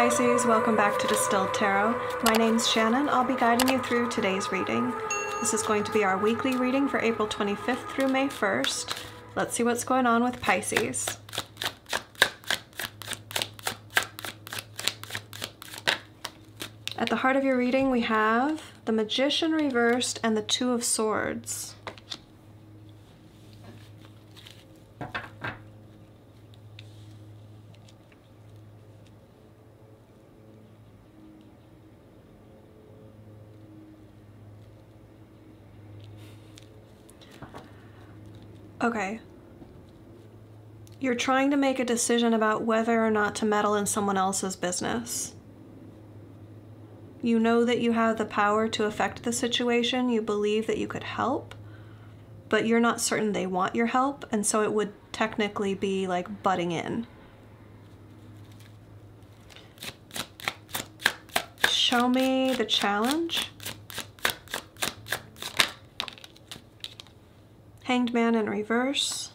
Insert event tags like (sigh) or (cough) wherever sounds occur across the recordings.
Pisces, welcome back to Distilled Tarot. My name's Shannon. I'll be guiding you through today's reading. This is going to be our weekly reading for April 25th through May 1st. Let's see what's going on with Pisces. At the heart of your reading, we have the Magician reversed and the Two of Swords. Okay. You're trying to make a decision about whether or not to meddle in someone else's business. You know that you have the power to affect the situation, you believe that you could help, but you're not certain they want your help, and so it would technically be like butting in. Show me the challenge. Hanged Man in reverse.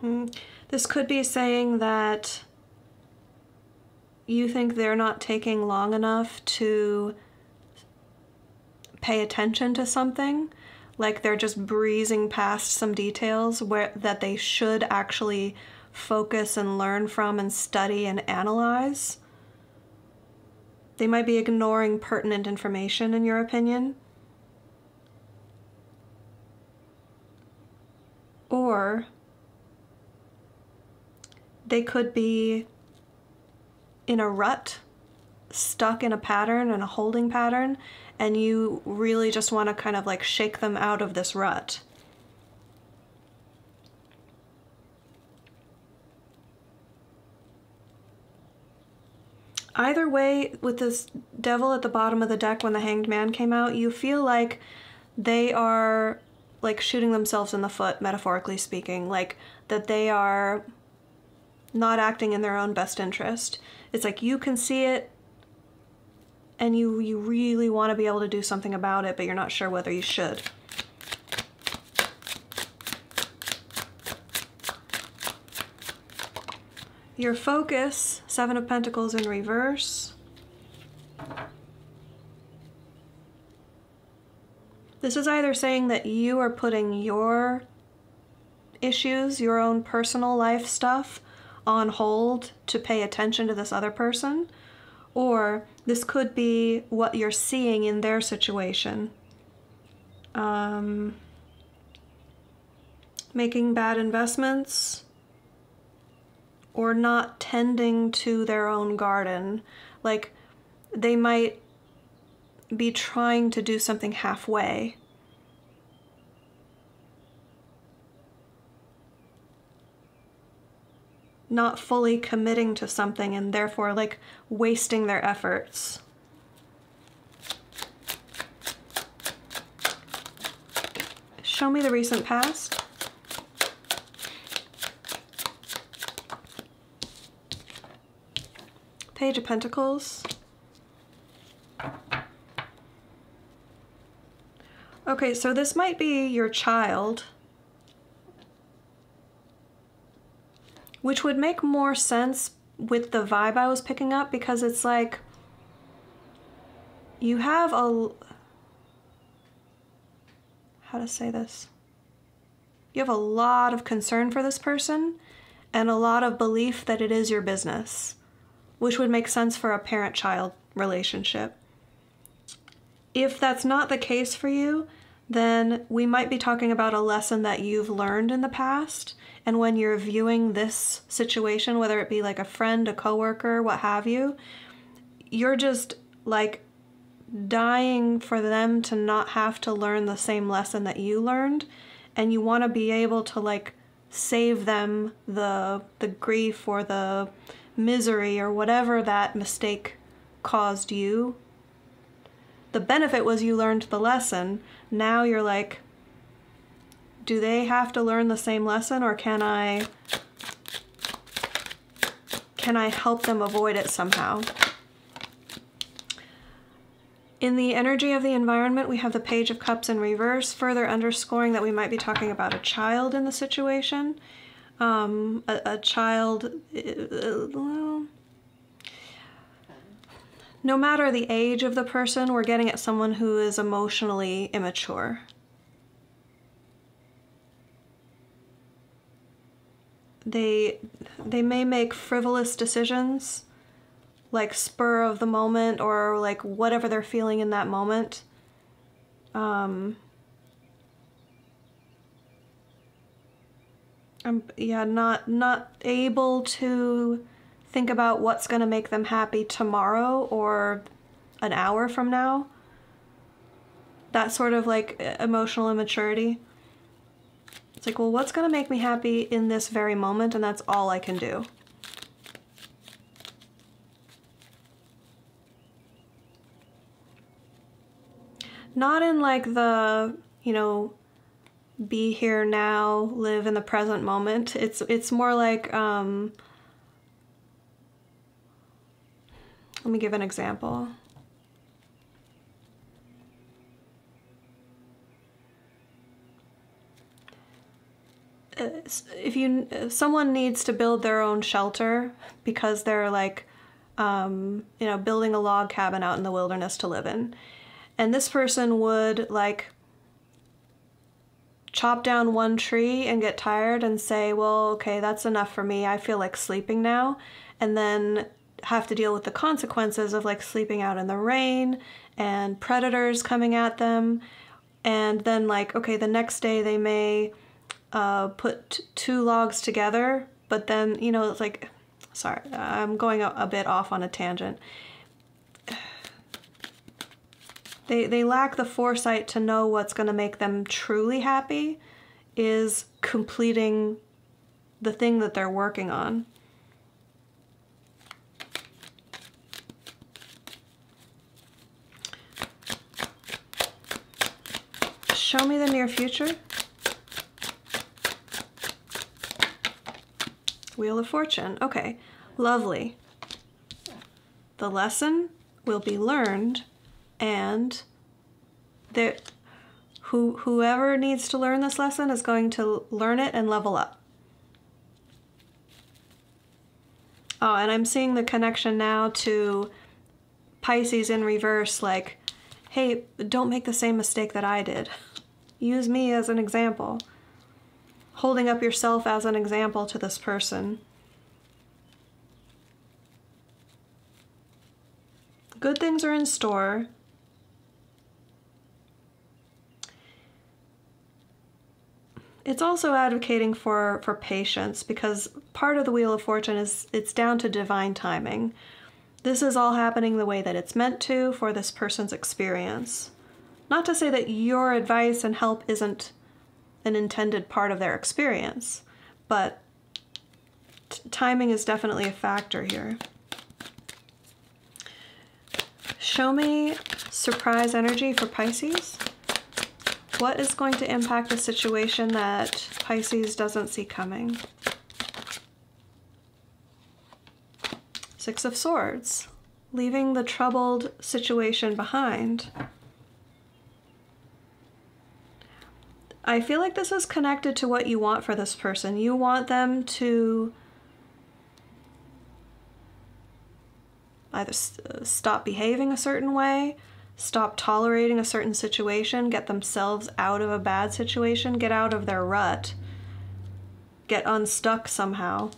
Hmm. This could be saying that you think they're not taking long enough to pay attention to something like they're just breezing past some details where that they should actually focus and learn from and study and analyze. They might be ignoring pertinent information, in your opinion. Or they could be in a rut, stuck in a pattern and a holding pattern, and you really just want to kind of like shake them out of this rut. Either way, with this devil at the bottom of the deck when the hanged man came out, you feel like they are like shooting themselves in the foot, metaphorically speaking, like that they are not acting in their own best interest. It's like you can see it and you you really want to be able to do something about it, but you're not sure whether you should. Your focus, Seven of Pentacles in reverse. This is either saying that you are putting your issues, your own personal life stuff, on hold to pay attention to this other person, or this could be what you're seeing in their situation. Um, making bad investments, or not tending to their own garden. Like they might be trying to do something halfway. Not fully committing to something and therefore like wasting their efforts. Show me the recent past. Page of Pentacles. Okay, so this might be your child. Which would make more sense with the vibe I was picking up because it's like you have a how to say this? You have a lot of concern for this person and a lot of belief that it is your business which would make sense for a parent child relationship. If that's not the case for you, then we might be talking about a lesson that you've learned in the past. And when you're viewing this situation, whether it be like a friend, a coworker, what have you, you're just like dying for them to not have to learn the same lesson that you learned. And you want to be able to like save them the the grief or the misery or whatever that mistake caused you. The benefit was you learned the lesson. Now you're like, do they have to learn the same lesson or can I can I help them avoid it somehow? In the energy of the environment, we have the Page of Cups in reverse, further underscoring that we might be talking about a child in the situation. Um, a, a child, uh, no matter the age of the person, we're getting at someone who is emotionally immature. They they may make frivolous decisions like spur of the moment or like whatever they're feeling in that moment. Um I'm yeah, not not able to think about what's going to make them happy tomorrow or an hour from now. That sort of like emotional immaturity. It's like, well, what's going to make me happy in this very moment? And that's all I can do. Not in like the, you know, be here now, live in the present moment. It's it's more like um Let me give an example. Uh, if you if someone needs to build their own shelter because they're like um, you know building a log cabin out in the wilderness to live in and this person would like chop down one tree and get tired and say well okay that's enough for me i feel like sleeping now and then have to deal with the consequences of like sleeping out in the rain and predators coming at them. And then, like, okay, the next day they may uh, put two logs together, but then, you know, it's like, sorry, I'm going a, a bit off on a tangent. They, they lack the foresight to know what's going to make them truly happy is completing the thing that they're working on. Show me the near future. Wheel of Fortune. Okay, lovely. The lesson will be learned and there who whoever needs to learn this lesson is going to learn it and level up. Oh, and I'm seeing the connection now to Pisces in reverse like, hey, don't make the same mistake that I did. (laughs) Use me as an example. Holding up yourself as an example to this person. Good things are in store. It's also advocating for, for patience because part of the Wheel of Fortune is it's down to divine timing. This is all happening the way that it's meant to for this person's experience. Not to say that your advice and help isn't an intended part of their experience, but timing is definitely a factor here. Show me surprise energy for Pisces. What is going to impact a situation that Pisces doesn't see coming? Six of Swords, leaving the troubled situation behind. I feel like this is connected to what you want for this person. You want them to either st uh, stop behaving a certain way, stop tolerating a certain situation, get themselves out of a bad situation, get out of their rut, get unstuck somehow.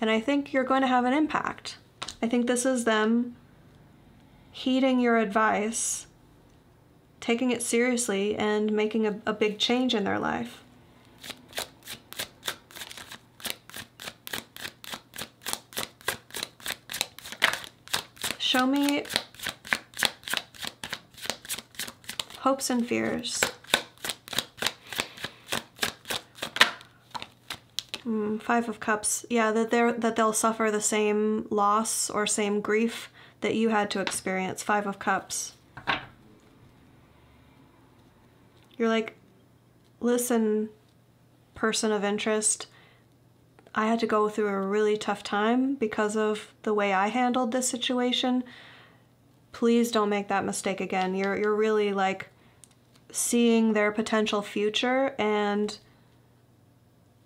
And I think you're going to have an impact. I think this is them heeding your advice taking it seriously and making a, a big change in their life. Show me hopes and fears. Mm, five of Cups. Yeah, that they're that they'll suffer the same loss or same grief that you had to experience. Five of Cups. You're like, listen, person of interest, I had to go through a really tough time because of the way I handled this situation. Please don't make that mistake again. You're you're really like seeing their potential future and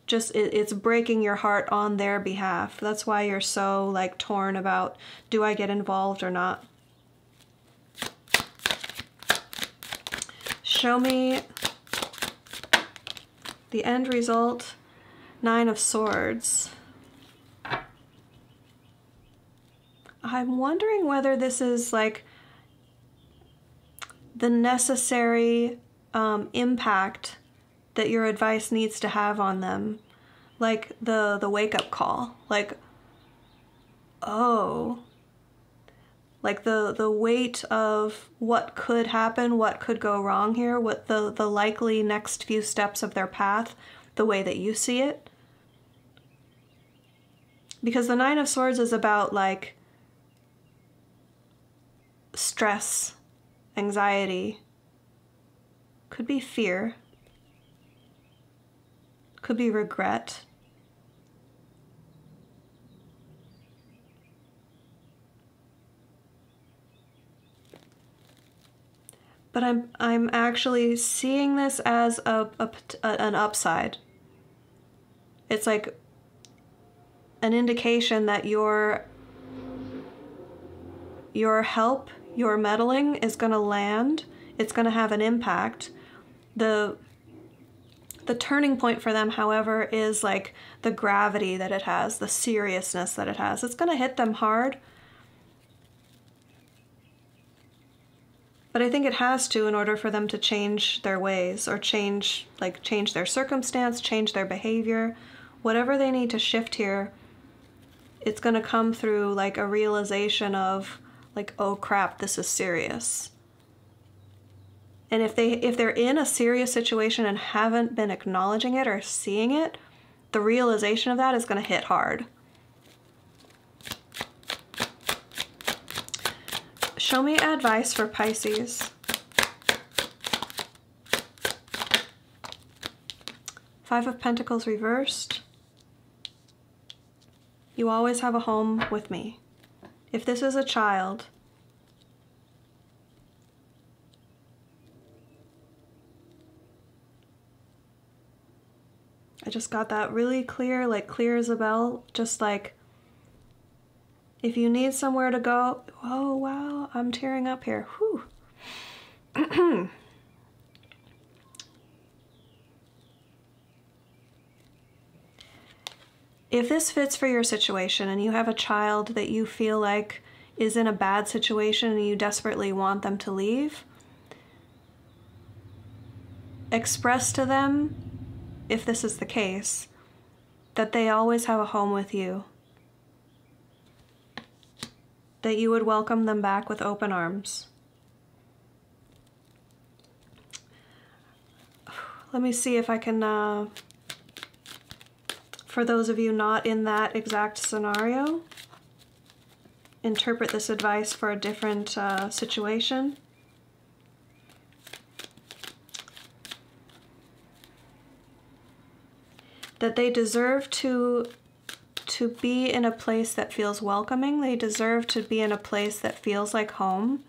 just it, it's breaking your heart on their behalf. That's why you're so like torn about do I get involved or not. Show me the end result. Nine of Swords. I'm wondering whether this is like the necessary um, impact that your advice needs to have on them. Like the the wake up call. Like oh. Like the the weight of what could happen what could go wrong here what the the likely next few steps of their path the way that you see it. Because the nine of swords is about like stress anxiety could be fear could be regret. But I'm I'm actually seeing this as a, a an upside. It's like an indication that your your help, your meddling is going to land. It's going to have an impact. The the turning point for them, however, is like the gravity that it has, the seriousness that it has. It's going to hit them hard. But I think it has to in order for them to change their ways or change like change their circumstance, change their behavior. Whatever they need to shift here, it's going to come through like a realization of like oh crap, this is serious. And if they if they're in a serious situation and haven't been acknowledging it or seeing it, the realization of that is going to hit hard. Show me advice for Pisces. Five of Pentacles reversed. You always have a home with me. If this is a child, I just got that really clear, like clear as a bell, just like if you need somewhere to go, oh wow, I'm tearing up here. Whew. (clears throat) if this fits for your situation and you have a child that you feel like is in a bad situation and you desperately want them to leave, express to them if this is the case, that they always have a home with you. That you would welcome them back with open arms. Let me see if I can, uh, for those of you not in that exact scenario, interpret this advice for a different uh, situation. that they deserve to to be in a place that feels welcoming. They deserve to be in a place that feels like home.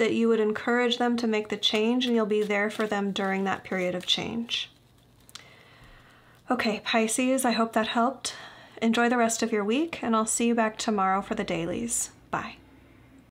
That you would encourage them to make the change and you'll be there for them during that period of change. Okay, Pisces, I hope that helped. Enjoy the rest of your week, and I'll see you back tomorrow for the dailies. Bye.